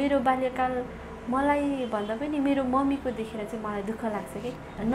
मेरो बाल्यकाल मलाई भन्दा पनि मेरो मम्मीको देखेर चाहिँ मलाई दुःख लाग्छ कि। न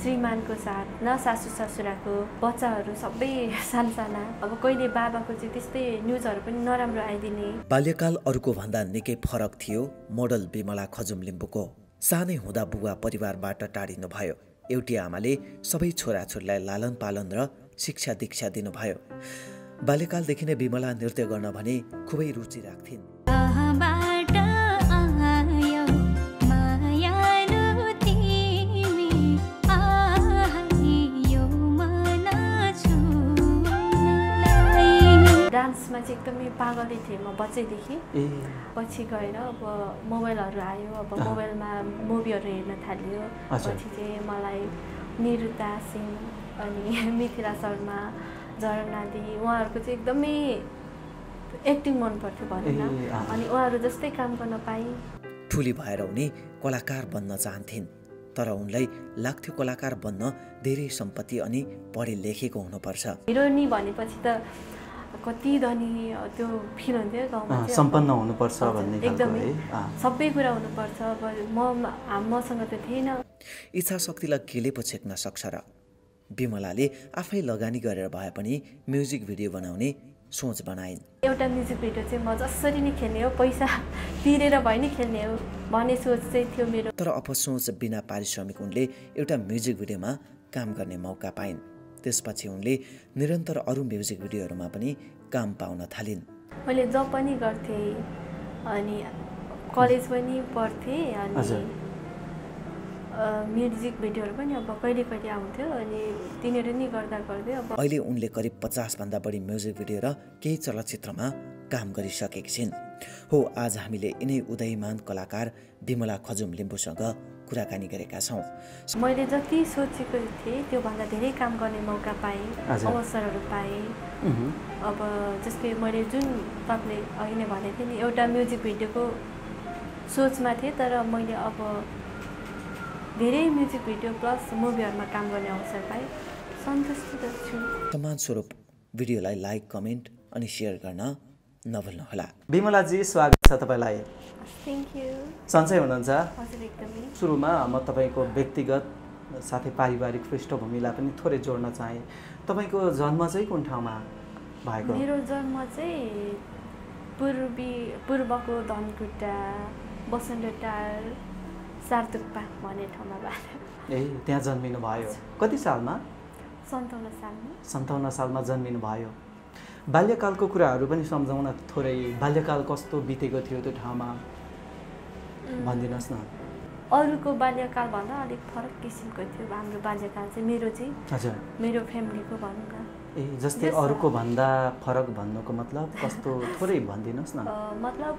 श्रीमानको साथ न सासु ससुराको बच्चाहरू सबै सानसाना। अब कहिले बाबाको चाहिँ त्यस्तै न्युजहरू पनि नराम्रो आइदिने। बाल्यकाल अरूको भन्दा निकै फरक थियो मोडल बिमला खजुम लिम्बूको। सानै हुँदा बुवा परिवारबाट टाढिनु भयो एउटी आमाले सबै छोराछोरीलाई लालन पालन र शिक्षा दीक्षा दिनुभयो। बाल्यकालदेखि नै बिमला नृत्य गर्न भने खुबै रुचि राख्थिन्। डान्समा चाहिँ एकदमै पागलै थिएँ म बच्चैदेखि। पछि गएर अब मोबाइलहरू आयो अब मोबाइलमा मुभीहरू हेर्न थाल्यो। पछि चाहिँ मलाई निरुता सिंह अनि मिथिला शर्मा झरनादी उहाँहरूको चाहिँ एकदमै एक्टिङ मन पर्थ्यो भनौँ न। ए, अँ। अनि उहाँहरू जस्तै काम गर्न पाएँ। ठुली भएर उनी कलाकार बन्न चाहन्थिन् तर उनलाई लाग्थ्यो कलाकार बन्न धेरै सम्पत्ति अनि पढे लेखेको हुनुपर्छ। हिरोइनी भनेपछि त कति धनी त्यो फिल हुन्थ्यो गाउँमा। सम्पन्न हुनुपर्छ भन्ने एकदमै। सबै कुरा हुनुपर्छ म मसँग त थिएन। इच्छा शक्तिलाई केले पो छेक्न सक्छ र? बिमलाले आफै लगानी गरेर भए पनि म्युजिक भिडियो बनाउने सोच बनाइन्। एउटा म्युजिक भिडियो चाहिँ म जसरी नै खेल्ने हो पैसा तिरेर भए नि खेल्ने हो भन्ने सोच चाहिँ थियो मेरो। तर अपसोच बिना पारिश्रमिक उनले एउटा म्युजिक भिडियोमा काम गर्ने मौका पाइन्। त्यसपछि उनले निरन्तर अरू म्युजिक भिडियोहरूमा पनि काम पाउन थालिन् मैले जब पनि गर्थेँ अनि कलेज पनि पढ्थेँ अनि हजुर। अ, म्युजिक भिडियोहरू पनि अब कहिले कहिले आउँथ्यो अनि तिनीहरू नि गर्दा गर्दै अब अहिले उनले करिब पचासभन्दा बढी म्युजिक भिडियो र केही चलचित्रमा काम गरिसकेकी छिन् हो आज हामीले यिनै उदयमान कलाकार बिमला खजुम लिम्बूसँग कुराकानी गरेका छौँ मैले जति सोचेको थिएँ त्योभन्दा धेरै काम गर्ने मौका पाएँ। अवसरहरू पाएँ। अब जस्तै मैले जुन तपाईँले अघि नै भनेको थिएँ नि एउटा म्युजिक भिडियोको सोचमा थिएँ तर मैले अब धेरै म्युजिक भिडियो प्लस मुभीहरूमा काम गर्ने अवसर पाएँ सन्तुष्ट छु सम्मान स्वरूप भिडियोलाई लाइक कमेन्ट अनि सेयर गर्न नभुल्नुहोला बिमलाजी स्वागत छ तपाईँलाई। सन्चै हुनुहुन्छ? हजुर एकदमै। सुरुमा म तपाईँको व्यक्तिगत साथै पारिवारिक पृष्ठभूमिलाई पनि थोरै जोड्न चाहेँ। तपाईँको जन्म चाहिँ कुन ठाउँमा भएको? मेरो जन्म चाहिँ पूर्वी पूर्वको धनकुटा बसन्तटार सार्तुक्पा भन्ने ठाउँमा भएको। ए त्यहाँ जन्मिनु भयो कति सालमा? सन्ताउन्न सालमा। सन्ताउन्न सालमा जन्मिनु भयो बाल्यकालको कुराहरू पनि सम्झाउन थोरै बाल्यकाल कस्तो बितेको थियो त्यो ठाउँमा? भनिदिनुहोस् न। अरूको बाल्यकाल भन्दा अलिक फरक किसिमको थियो। हाम्रो बाल्यकाल चाहिँ मेरो चाहिँ हजुर। मेरो फ्यामिलीको भनौँ न। ए जस्तै अरूको भन्दा फरक भन्नुको मतलब कस्तो थोरै भनिदिनुहोस् न। मतलब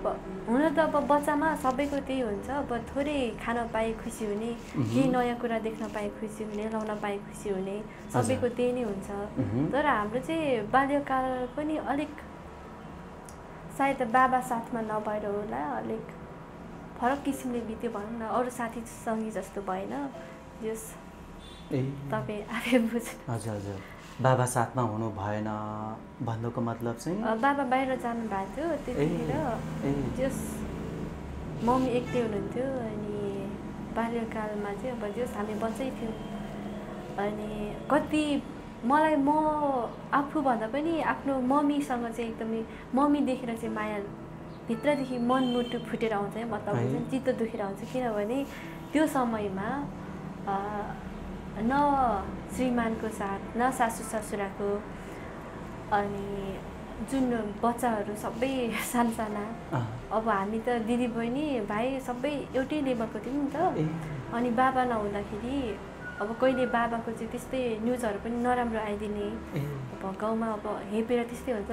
हुन त अब बच्चामा सबैको त्यही हुन्छ अब थोरै खान पाए खुसी हुने केही नयाँ कुरा देख्न पाए खुसी हुने लाउन पाए खुसी हुने सबैको त्यही नै हुन्छ। तर हाम्रो चाहिँ बाल्यकाल पनि अलिक सायद बाबा साथमा नभएर होला अलिक फरक किसिमले बित्यो भनौँ न अरू साथीसँगी जस्तो भएन। जस तपाईँ आफै बुझ्नु। हजुर हजुर। बाबा साथमा हुनु भएन भन्नुको मतलब चाहिँ बाबा बाहिर जानुभएको थियो त्यतिखेर। जस मम्मी एक्लै हुनुहुन्थ्यो अनि बाल्यकालमा चाहिँ अब जस हामी बच्चै थियौँ। अनि कति मलाई म आफूभन्दा पनि आफ्नो मम्मीसँग चाहिँ एकदमै मम्मी देखेर चाहिँ माया भित्रदेखि मन मुटु फुटेर आउँछ है। मतलब चित्त दुखेर आउँछ किनभने त्यो समयमा न श्रीमानको साथ न सासु ससुराको अनि जुन बच्चाहरू सबै सानसाना अब हामी त दिदी बहिनी भाइ सबै एउटै लेभलको थियौँ नि त। अनि बाबा नहुँदाखेरि अब कहिले बाबाको चाहिँ त्यस्तै न्युजहरू पनि नराम्रो आइदिने। अब गाउँमा अब हेपेर त्यस्तै हुन्छ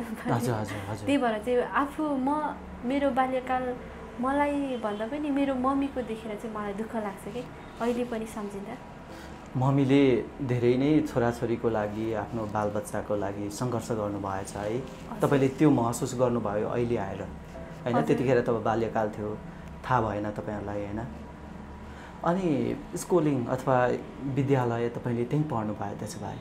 त्यही भएर चाहिँ आफू म मेरो बाल्यकाल मलाई भन्दा पनि मेरो मम्मीको देखेर चाहिँ मलाई दुःख लाग्छ कि। अहिले पनि सम्झिँदा। मम्मीले धेरै नै छोराछोरीको लागि आफ्नो बालबच्चाको लागि सङ्घर्ष गर्नुभएछ है। तपाईँले त्यो महसुस गर्नुभयो अहिले आएर होइन। त्यतिखेर त बाल्यकाल थियो थाहा भएन तपाईँहरूलाई होइन? अनि स्कुलिङ अथवा विद्यालय तपाईँले त्यहीँ पढ्नु भयो त्यसो भए?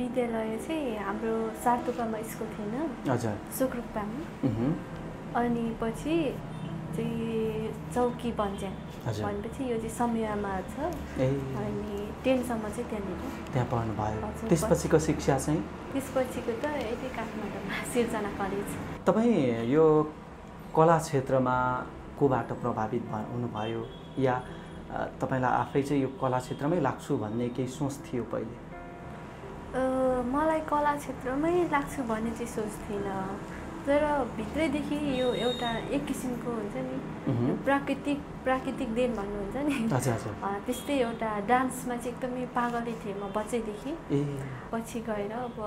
विद्यालय चाहिँ हाम्रो सार्तुपामा स्कुल थिएन। हजुर। सुक्रुकपामा उहुँ। अनि पछि चाहिँ चौकी बन्ज्याङ। भनेपछि यो चाहिँ समयमा छ। अनि टेनसम्म चाहिँ त्यहाँनिर। त्यहाँ पढ्नुभयो। त्यसपछिको शिक्षा चाहिँ? त्यसपछिको त यतै काठमाडौँमा सिर्जना कलेज। तपाईँ यो कला क्षेत्रमा कोबाट प्रभावित भ हुनुभयो? या तपाईँलाई आफै चाहिँ यो कला क्षेत्रमै लाग्छु भन्ने केही सोच थियो पहिले? मलाई कला क्षेत्रमै लाग्छु भन्ने चाहिँ सोच थिइनँ तर भित्रैदेखि यो एउटा एक किसिमको हुन्छ नि प्राकृतिक प्राकृतिक देन भन्नुहुन्छ नि। त्यस्तै एउटा डान्समा चाहिँ एकदमै पागलै थिएँ म बच्चैदेखि। पछि गएर अब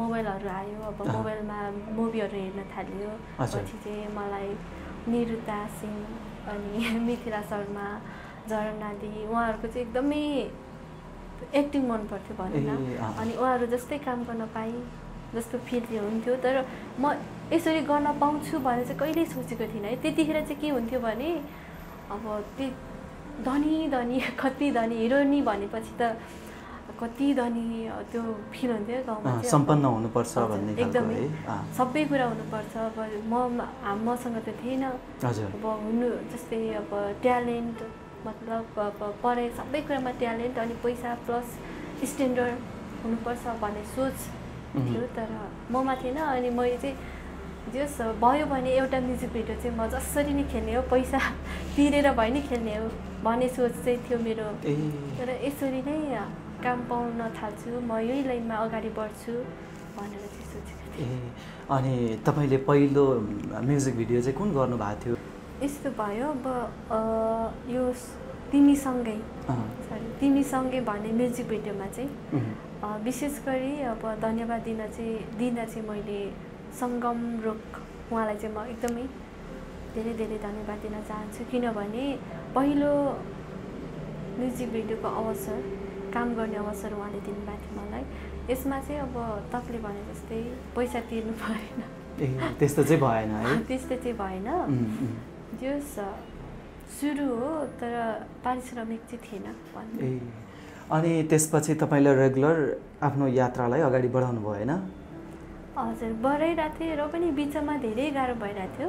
मोबाइलहरू आयो अब। मोबाइलमा मुभीहरू हेर्न थाल्यो। पछि चाहिँ मलाई निरुता सिंह अनि मिथिला शर्मा झरना दी उहाँहरूको चाहिँ एकदमै एक्टिङ मनपर्थ्यो भनौँ ए, न अँ। अनि उहाँहरू जस्तै काम गर्न पाएँ जस्तो फिल हुन्थ्यो। तर म यसरी गर्न पाउँछु भनेर चाहिँ कहिल्यै सोचेको थिइनँ। है त्यतिखेर चाहिँ के हुन्थ्यो भने अब त्यो धनी धनी कति धनी हिरोइनी भनेपछि त कति धनी त्यो फिल हुन्थ्यो गाउँमा। सम्पन्न हुनुपर्छ भन्ने एकदमै। सबै कुरा हुनुपर्छ। अब म मसँग त थिएन। अब हुनु जस्तै अब ट्यालेन्ट मतलब अब पढाइ सबै कुरामा ट्यालेन्ट अनि पैसा प्लस स्ट्यान्डर्ड हुनुपर्छ भन्ने सोच। थियो। तर ममा थिएन अनि मैले चाहिँ जस भयो भने एउटा म्युजिक भिडियो चाहिँ म जसरी नै खेल्ने हो पैसा तिरेर भए नि खेल्ने हो भन्ने सोच चाहिँ थियो मेरो। तर यसरी नै काम पाउन थाल्छु म यही लाइनमा अगाडि बढ्छु भनेर चाहिँ सोचेको थिएँ। अनि तपाईँले पहिलो म्युजिक भिडियो चाहिँ कुन गर्नुभएको थियो? यस्तो भयो अब यो तिमीसँगै सरी तिमीसँगै भन्ने म्युजिक भिडियोमा चाहिँ विशेष गरी अब धन्यवाद दिन चाहिँ दिन चाहिँ मैले सङ्गम रोक उहाँलाई चाहिँ म एकदमै धेरै धेरै धन्यवाद दिन चाहन्छु किनभने पहिलो म्युजिक भिडियोको अवसर काम गर्ने अवसर उहाँले दिनुभएको थियो मलाई। यसमा चाहिँ अब तपाईँले भने जस्तै पैसा तिर्नु परेन। त्यस्तो चाहिँ भएन त्यस्तो चाहिँ भएन। जस सुरु हो तर पारिश्रमिक चाहिँ थिएन भन्नु। अनि त्यसपछि तपाईँले रेगुलर आफ्नो यात्रालाई अगाडि बढाउनु भयो होइन हजुर बढाइरहेको थिएँ र पनि बिचमा धेरै गाह्रो भइरहेको थियो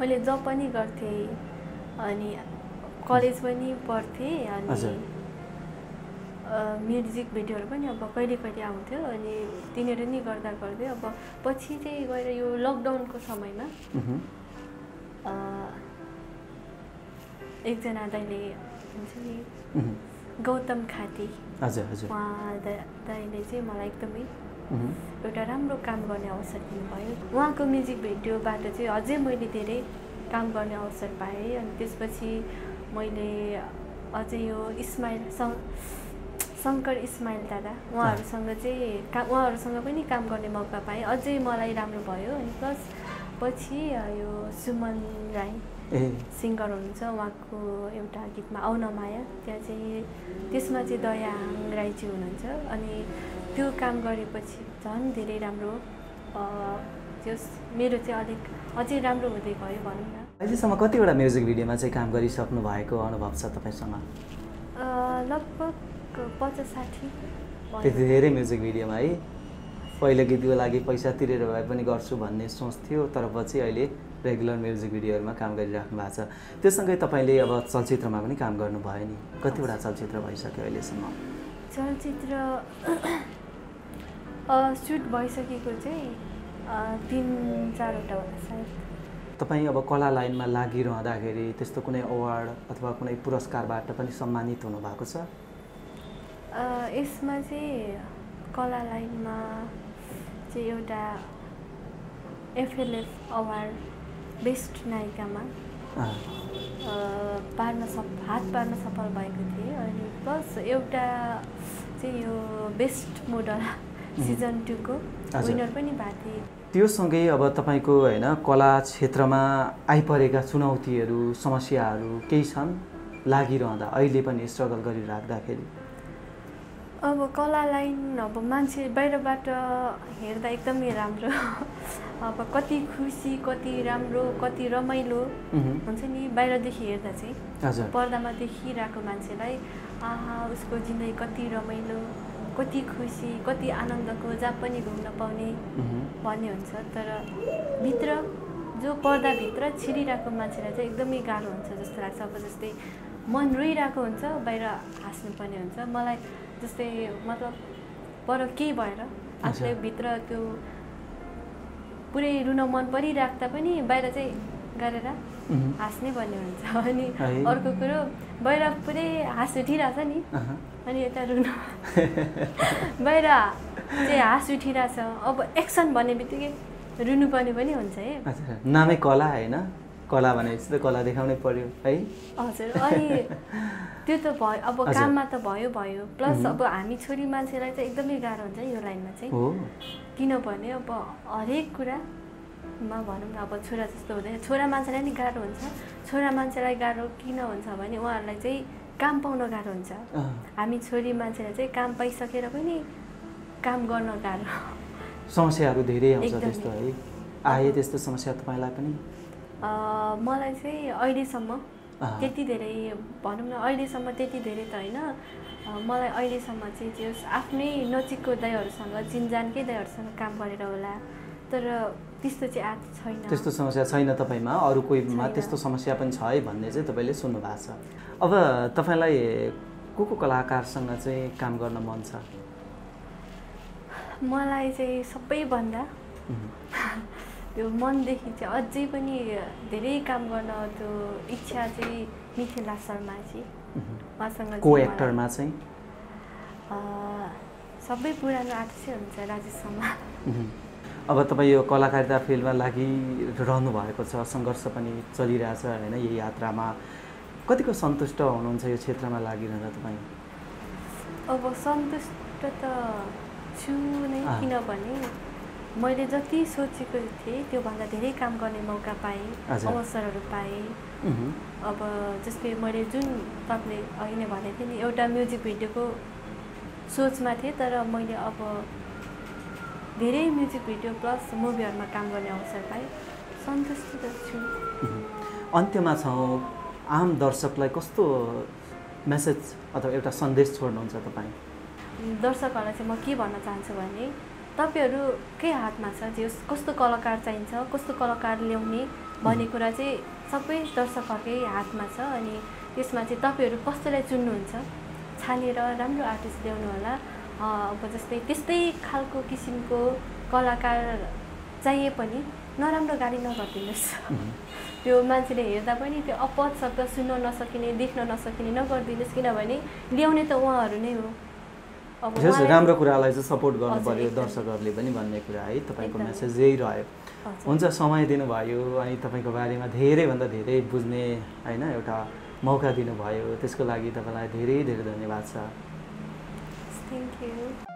मैले जब पनि गर्थेँ अनि कलेज पनि पढ्थेँ अनि म्युजिक भिडियोहरू पनि अब कहिले कहिले आउँथ्यो अनि तिनीहरू नि गर्दा गर्दै अब पछि चाहिँ गएर यो लकडाउनको समयमा एकजना दाइले हुन्छ नि। गौतम खाती हजुर हजुर उहाँ दा दाइले चाहिँ मलाई एकदमै। एउटा राम्रो काम गर्ने अवसर दिनुभयो। उहाँको म्युजिक भिडियोबाट चाहिँ अझै मैले धेरै काम गर्ने अवसर पाएँ अनि त्यसपछि मैले अझै यो इस्माइल सं शङ्कर इस्माइल दादा उहाँहरूसँग चाहिँ का उहाँहरूसँग पनि काम गर्ने मौका पाएँ। अझै मलाई राम्रो भयो अनि प्लस पछि यो सुमन राई सिङ्गर हुनुहुन्छ उहाँको एउटा गीतमा आउन माया। त्यहाँ चाहिँ त्यसमा चाहिँ दयाहाङ राईजी हुनुहुन्छ। अनि त्यो काम गरेपछि झन् धेरै राम्रो त्यस मेरो चाहिँ अलिक अझै राम्रो हुँदै गयो भनौँ न। अहिलेसम्म कतिवटा म्युजिक भिडियोमा चाहिँ काम गरिसक्नु भएको अनुभव छ तपाईँसँग? लगभग पचास साठी। धेरै म्युजिक भिडियोमा है? पहिलो गीतको लागि पैसा तिरेर भए पनि गर्छु भन्ने सोच थियो तर पछि अहिले रेगुलर म्युजिक भिडियोहरूमा काम गरिराख्नु भएको छ। त्योसँगै तपाईँले अब चलचित्रमा पनि काम गर्नुभयो नि। कतिवटा चलचित्र भइसक्यो अहिलेसम्म? चलचित्र सुट भइसकेको चाहिँ तिन चारवटा होला सायद। तपाईँ अब कला लाइनमा लागिरहँदाखेरि त्यस्तो कुनै अवार्ड अथवा कुनै पुरस्कारबाट पनि सम्मानित हुनुभएको छ? यसमा चाहिँ कला लाइनमा चाहिँ एउटा एफएलएफ अवार्ड बेस्ट नायिकामा पार्न सफ हात पार्न सफल भएको थिएँ। अनि प्लस एउटा चाहिँ यो बेस्ट मोडल सिजन टूको। विनर पनि भएको थिएँ। त्यो सँगै अब तपाईँको होइन कला क्षेत्रमा आइपरेका चुनौतीहरू समस्याहरू केही छन्? लागिरहँदा अहिले पनि स्ट्रगल गरिराख्दाखेरि? अब कला लाइन अब मान्छे बाहिरबाट हेर्दा एकदमै राम्रो। अब कति खुसी कति राम्रो कति रमाइलो हुन्छ नि बाहिरदेखि हेर्दा चाहिँ। पर्दामा देखिरहेको मान्छेलाई आहा उसको जिन्दगी कति रमाइलो कति खुसी कति आनन्दको जहाँ पनि घुम्न पाउने भन्ने हुन्छ। तर भित्र जो पर्दाभित्र छिरिरहेको मान्छेलाई चाहिँ एकदमै गाह्रो हुन्छ जस्तो लाग्छ। अब जस्तै मन रोइरहेको हुन्छ बाहिर हाँस्नुपर्ने हुन्छ। मलाई जस्तै मतलब पर केही भएर आफूले भित्र त्यो पुरै रुन मन परिराख्दा पनि बाहिर चाहिँ गरेर। हाँस्नै पर्ने हुन्छ। अनि। अर्को कुरो बाहिर पुरै हाँस उठिरहेछ नि। अनि यता रुन बाहिर चाहिँ हाँस उठिरहेछ अब एक्सन भन्ने बित्तिकै रुनुपर्ने पनि हुन्छ है। नामै कला होइन? कला भनेपछि त कला देखाउनै पर्यो है? हजुर अनि त्यो त भयो अब। काममा त भयो भयो। प्लस अब हामी छोरी मान्छेलाई चाहिँ एकदमै गाह्रो हुन्छ यो लाइनमा चाहिँ। किनभने अब हरेक कुरामा भनौँ न अब छोरा जस्तो हुँदैन। छोरा मान्छेलाई नि गाह्रो हुन्छ। छोरा मान्छेलाई गाह्रो किन हुन्छ भने उहाँहरूलाई चाहिँ काम पाउन गाह्रो हुन्छ। हामी छोरी मान्छेलाई चाहिँ काम पाइसकेर पनि काम गर्न गाह्रो। समस्याहरू धेरै आउँछ। त्यस्तो है? आए त्यस्तो समस्या तपाईँलाई पनि? मलाई चाहिँ अहिलेसम्म। त्यति धेरै भनौँ न अहिलेसम्म त्यति धेरै त होइन मलाई अहिलेसम्म चाहिँ त्यो आफ्नै नजिकको दाइहरूसँग चिनजानकै दाइहरूसँग काम गरेर होला तर त्यस्तो चाहिँ आएको छैन त्यस्तो समस्या छैन तपाईँमा अरू कोहीमा। त्यस्तो समस्या पनि छ है भन्ने चाहिँ तपाईँले सुन्नु भएको छ अब तपाईँलाई को को कलाकारसँग चाहिँ काम गर्न मन छ मलाई चाहिँ सबैभन्दा। त्यो मनदेखि चाहिँ अझै पनि धेरै काम गर्न त्यो इच्छा चाहिँ मिथिला शर्माजी उहुँ। उहाँसँग चाहिँ को एक्टरमा चाहिँ सबै पुरानो आर्टिस्टै हुनुहुन्छ राजेश शर्मा। अब तपाईँ यो कलाकारिता फिल्डमा लागिरहनु भएको छ सङ्घर्ष पनि चलिरहेछ होइन यो यात्रामा कतिको सन्तुष्ट हुनुहुन्छ यो क्षेत्रमा लागिरहँदा तपाईँ अब सन्तुष्ट त छु नै। किनभने मैले जति सोचेको थिएँ त्योभन्दा धेरै काम गर्ने मौका पाएँ। अवसरहरू पाएँ। अब जस्तै मैले जुन तपाईँले अघि नै भनेको थिएँ नि एउटा म्युजिक भिडियोको सोचमा थिएँ तर मैले अब धेरै म्युजिक भिडियो प्लस मुभीहरूमा काम गर्ने अवसर पाएँ सन्तुष्ट त छु। अन्त्यमा छौँ आम दर्शकलाई कस्तो मेसेज अथवा एउटा सन्देश छोड्नुहुन्छ तपाईँ दर्शकहरूलाई चाहिँ म के भन्न चाहन्छु भने तपाईँहरूकै हातमा छ जे कस्तो कलाकार चाहिन्छ कस्तो कलाकार ल्याउने भन्ने कुरा चाहिँ सबै दर्शकहरूकै हातमा छ अनि त्यसमा चाहिँ तपाईँहरू कस्तोलाई चुन्नुहुन्छ छानेर राम्रो आर्टिस्ट ल्याउनु होला। अब जस्तै त्यस्तै खालको किसिमको कलाकार चाहिए पनि नराम्रो गाडी नगरिदिनुहोस्। त्यो मान्छेले हेर्दा पनि त्यो अपद शब्द सुन्न नसकिने देख्न नसकिने नगरिदिनुहोस् किनभने ल्याउने त उहाँहरू नै हो। विशेष राम्रो कुरालाई चाहिँ सपोर्ट गर्नु एकदम। दर्शकहरूले पनि भन्ने कुरा है तपाईँको। मेसेज यही रह्यो। हुन्छ समय दिनुभयो अनि तपाईँको बारेमा धेरैभन्दा धेरै बुझ्ने होइन एउटा मौका दिनुभयो त्यसको लागि तपाईँलाई धेरै धेरै धन्यवाद छ Thank you.